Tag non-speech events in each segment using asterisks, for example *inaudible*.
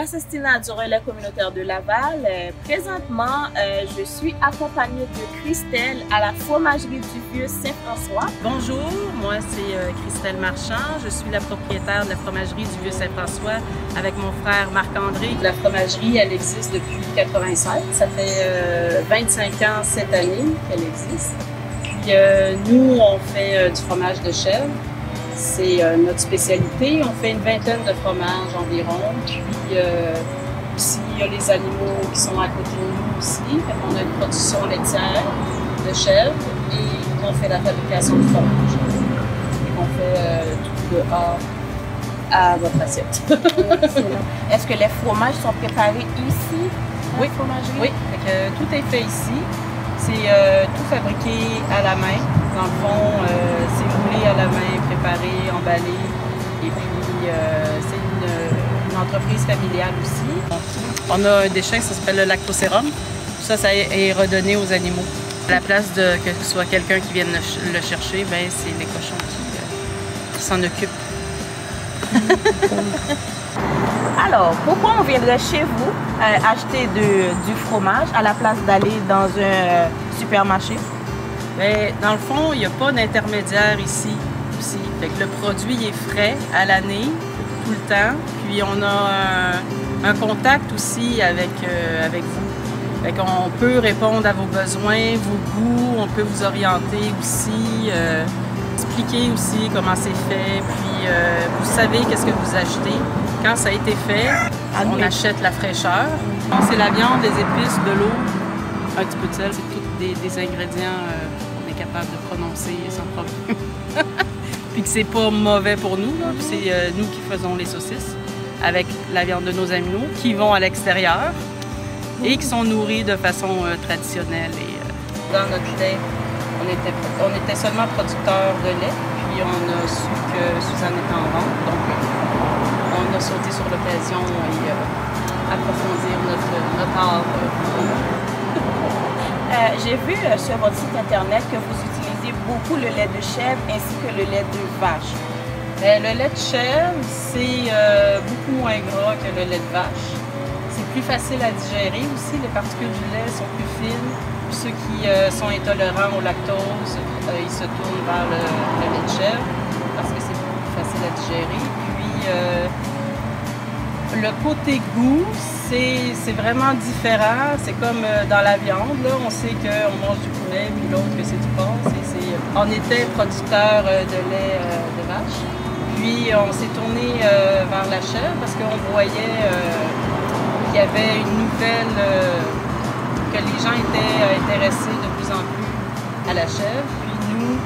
l'assassinat du relais communautaire de Laval. Euh, présentement, euh, je suis accompagnée de Christelle à la fromagerie du Vieux Saint-François. Bonjour, moi c'est euh, Christelle Marchand. Je suis la propriétaire de la fromagerie du Vieux Saint-François avec mon frère Marc-André. La fromagerie, elle existe depuis 87. Ça fait 25 ans cette année qu'elle existe. Puis nous, on fait du fromage de chèvre. C'est euh, notre spécialité. On fait une vingtaine de fromages environ. Puis euh, aussi, il y a les animaux qui sont à côté de nous aussi. on a une production laitière de chèvre et on fait la fabrication de fromage. on fait euh, tout de A à votre assiette. *laughs* Est-ce que les fromages sont préparés ici? Oui, fromagerie? Oui, tout est fait ici. C'est tout fabriqué à la main. Dans le fond, c'est roulé à la main, préparé, emballé. Et puis, euh, c'est une, entreprise familiale aussi. On a un déchet, ça s'appelle le lactosérum. Ça, ça est redonné aux animaux. À la place de que ce soit quelqu'un qui vienne le, chercher, ben, c'est les cochons qui, euh, s'en occupent. *laughs* Alors, pourquoi on viendrait chez vous euh, acheter du fromage à la place d'aller dans un supermarché? Bien, dans le fond, il n'y a pas d'intermédiaire ici le produit est frais à l'année, tout le temps. Puis on a un, contact aussi avec, euh, avec vous. Fait on peut répondre à vos besoins, vos goûts, on peut vous orienter aussi, euh, expliquer aussi comment c'est fait. Puis euh, vous savez qu'est-ce que vous achetez. Quand ça a été fait, on achète la fraîcheur. C'est la viande, les épices, de l'eau, un petit peu de sel. C'est tous des, des ingrédients qu'on est capable de prononcer sans problème. *laughs* puis que c'est pas mauvais pour nous. C'est euh, nous qui faisons les saucisses avec la viande de nos animaux qui vont à l'extérieur et qui sont nourris de façon euh, traditionnelle. Euh, Dans notre lait, on était, on était seulement producteur de lait, puis on a su que Suzanne était en vente, donc on a sauté sur l'occasion et approfondir notre, notre art. *laughs* J'ai vu sur votre site internet que vous utilisez beaucoup le lait de chèvre ainsi que le lait de vache. Euh, le lait de chèvre, c'est euh, beaucoup moins gras que le lait de vache. C'est plus facile à digérer aussi. Les particules du lait sont plus fines. ceux qui euh, sont intolérants au lactose, ils se tournent vers le, lait de chèvre parce que c'est plus facile à digérer. Puis, le côté goût, c'est vraiment différent. C'est comme dans la viande. Là. On sait qu'on mange du poulet, puis l'autre que c'est du porc. On était producteur euh, de lait euh, de vache. Puis on s'est tourné euh, vers la chèvre parce qu'on voyait qu'il y avait une nouvelle, que les gens étaient intéressés de plus en plus à la chèvre. Puis nous,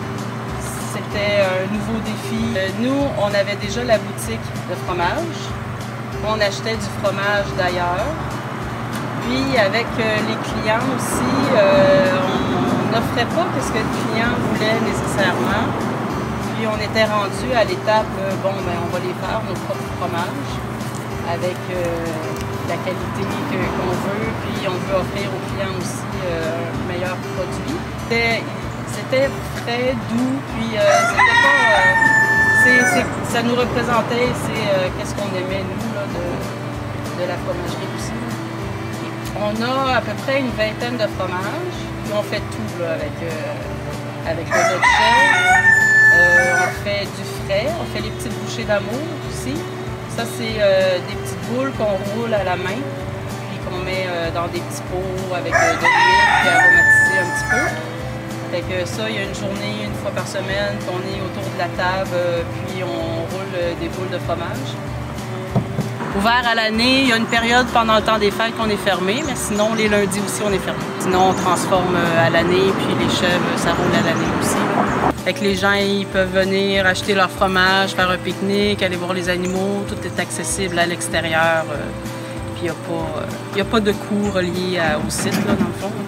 c'était un nouveau défi. Nous, on avait déjà la boutique de fromage. On achetait du fromage d'ailleurs. Puis avec les clients aussi, on n'offrait pas ce que le client voulait nécessairement. Puis on était rendu à l'étape, euh, bon, ben, on va les faire, nos propres fromages, avec euh, la qualité qu'on veut, puis on veut offrir aux clients aussi euh, un meilleur produit. C'était très doux, puis c'était pas. ça nous représentait, c'est qu'est-ce qu'on aimait, nous, la fromagerie aussi. On a à peu près une vingtaine de fromages on fait tout avec, euh, avec le. Euh, on fait du frais, on fait les petites bouchées d'amour aussi. Ça, c'est euh, des petites boules qu'on roule à la main, puis qu'on met dans des petits pots avec de l'huile, puis aromatisé un petit peu. Fait que ça, il y a une journée, une fois par semaine, qu'on est autour de la table, puis on roule des boules de fromage ouvert à l'année. Il y a une période pendant le temps des fêtes qu'on est fermé, mais sinon, les lundis aussi, on est fermé. Sinon, on transforme euh, à l'année, puis les chèvres, ça roule à l'année aussi. Fait que les gens, ils peuvent venir acheter leur fromage, faire un pique-nique, aller voir les animaux. Tout est accessible à l'extérieur. Euh, puis il n'y a, a, pas de coût relié au site, là, dans le fond.